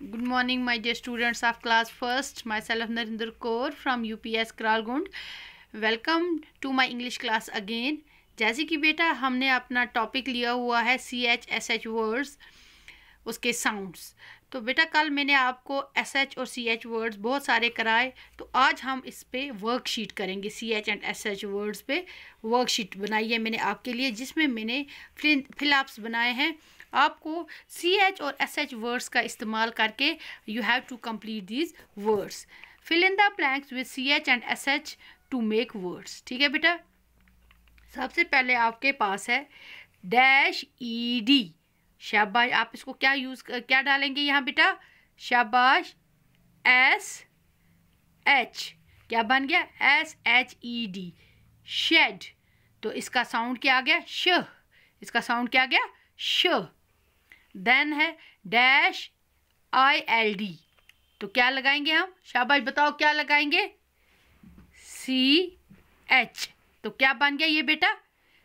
Good morning, my dear students of class first. Myself Narinder Kaur from UPS Kralgund. Welcome to my English class again. जैसे कि बेटा हमने अपना topic लिया हुआ है C H S H words उसके साउंड्स तो बेटा कल मैंने आपको एस एच और सी एच वर्ड्स बहुत सारे कराए तो आज हम इस पर वर्कशीट करेंगे C H and S H words पे वर्कशीट बनाई है मैंने आपके लिए जिसमें मैंने फिल फिलअप्स बनाए हैं आपको सी एच और एस एच वर्ड्स का इस्तेमाल करके you have to complete these words fill in with C H and S H to make words ठीक है बेटा? सबसे पहले आपके पास है डैश ई डी शाबाश, आप इसको क्या यूज़ क्या डालेंगे यहाँ बेटा? शाबाश एस एच क्या बन गया? S H E D shed तो इसका साउंड क्या आ गया? श इसका साउंड क्या आ गया? श देन है डैश आई एल डी तो क्या लगाएँगे हम? शाबाश बताओ क्या लगाएँगे? सी एच तो क्या बन गया ये बेटा?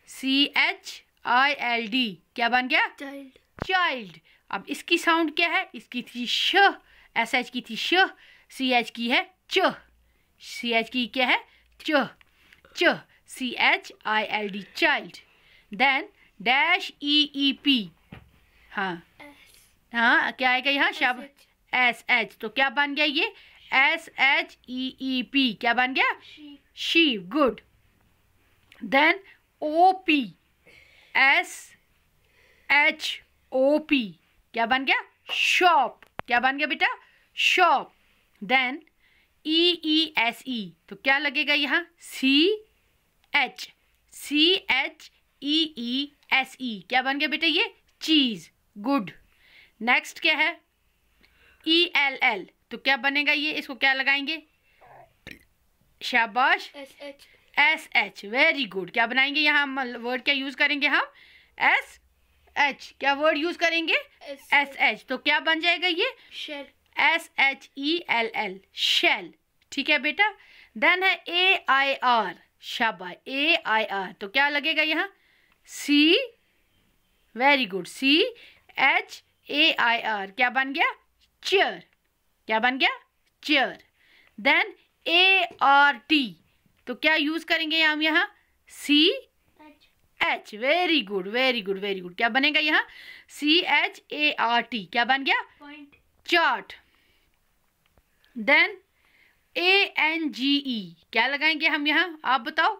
C H I L D क्या बन गया? चाइल्ड चाइल्ड अब इसकी साउंड क्या है? इसकी थी श। एस एच की थी श। सी एच की है च। सी एच की क्या है? च। च। C H I L D child then dash E E P हाँ। हाँ क्या आएगा यहाँ? शब एस एच तो क्या बन गया ये? S H E E P क्या बन गया? She good then O P S H O P क्या बन गया? शॉप क्या बन गया बेटा? Shop then E E S E तो क्या लगेगा यहाँ? C H C H E E S E क्या बन गया बेटा ये? चीज़ गुड। नेक्स्ट क्या है? ई एल एल तो क्या बनेगा ये? इसको क्या लगाएँगे? शाबाश। S H S H very good क्या बनाएँगे यहाँ? वर्ड क्या यूज़ करेंगे हम? एस एच क्या वर्ड यूज़ करेंगे? एस एच तो क्या बन जाएगा ये? Shell S H E L L shell ठीक है बेटा? देन है ए I are Shaba A I are तो क्या लगेगा यहाँ? C very good C H A I R क्या बन गया? चेयर क्या बन गया? Chair then A R T तो क्या यूज़ करेंगे हम यहाँ? C H very good very good very good क्या बनेगा यहाँ? C H A R T क्या बन गया? Chart then A N G E क्या लगाएँगे हम यहाँ? आप बताओ।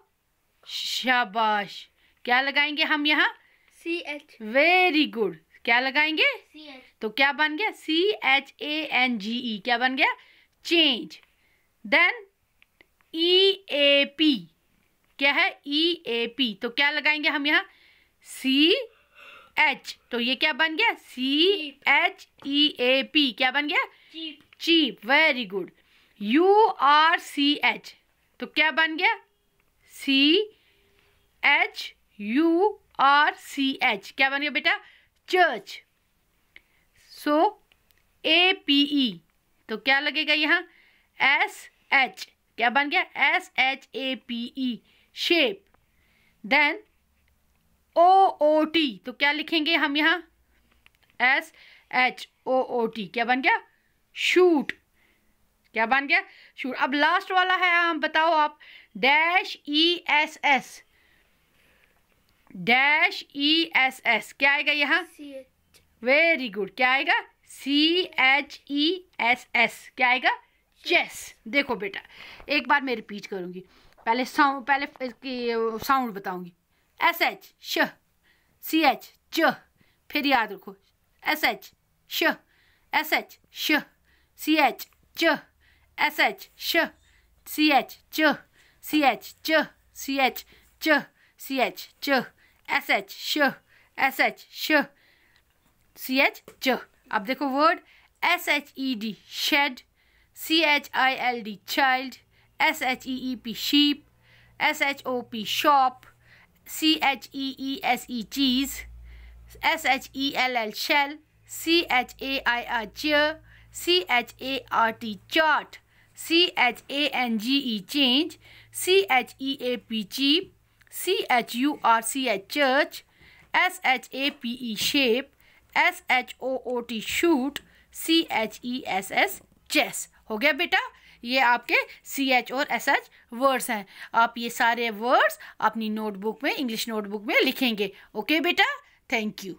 शाबाश। क्या लगाएँगे हम यहाँ? सी एच वेरी गुड क्या लगाएँगे? तो क्या बन गया? C H A N G E क्या बन गया? Change then E A P क्या है? ई ए पी तो क्या लगाएँगे हम यहाँ? सी एच तो ये क्या बन गया? C H E A P क्या बन गया? Cheap very good U R C H तो क्या बन गया? C H U R C H क्या बन गया बेटा? चर्च। सो ए पी ई तो क्या लगेगा यहाँ? एस एच क्या बन गया? S H A P E shape then O O T तो क्या लिखेंगे हम यहाँ? S H O O T क्या बन गया? शूट क्या बन गया? शूट अब लास्ट वाला है हम बताओ आप। Dash E S S dash E S S. क्या आएगा यहाँ? Very good. क्या आएगा? C H E S S. क्या आएगा? चेस। देखो बेटा एक बार मैं रिपीट करूँगी। पहले साउंड पहले इसकी साउंड बताऊँगी। एस एच श। सी एच च। फिर याद रखो। एस एच श। एस एच श। सी एच च। एस एच श। सी एच च। सी एच च। सी एच च। सी एच च। एस एच शह एस एच शह सी एच च अब देखो word S H E D shed C H I L D child S H E E P sheep S H O P shop C H E E S E cheese S H E L L shell C H A I R च C H A R T chart C H A N G E change C H E A P cheap C H U R C H church, S H A P E shape, S H O O T shoot, C H E S S chess हो गया बेटा? ये आपके C H और S H words हैं। आप ये सारे वर्ड्स अपनी नोटबुक में इंग्लिश नोटबुक में लिखेंगे। ओके बेटा? Thank you